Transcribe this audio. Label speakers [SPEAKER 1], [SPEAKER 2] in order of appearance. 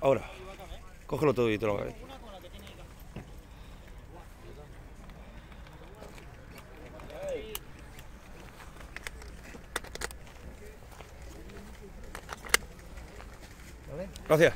[SPEAKER 1] Ahora. Cógelo todo y te lo hago. Gracias.